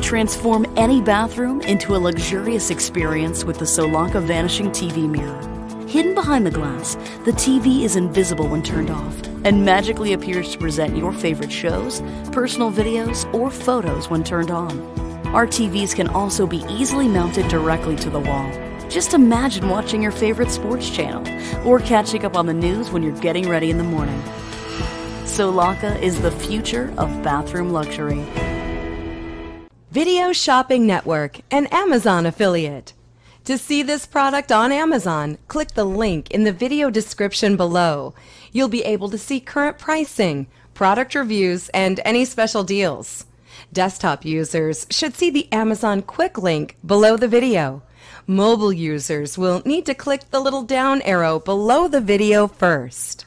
Transform any bathroom into a luxurious experience with the Soulaca Vanishing TV Mirror. Hidden behind the glass, the TV is invisible when turned off and magically appears to present your favorite shows, personal videos, or photos when turned on. Our TVs can also be easily mounted directly to the wall. Just imagine watching your favorite sports channel or catching up on the news when you're getting ready in the morning. Soulaca is the future of bathroom luxury. Video Shopping Network, an Amazon affiliate. To see this product on Amazon, click the link in the video description below. You'll be able to see current pricing, product reviews, and any special deals. Desktop users should see the Amazon quick link below the video. Mobile users will need to click the little down arrow below the video first.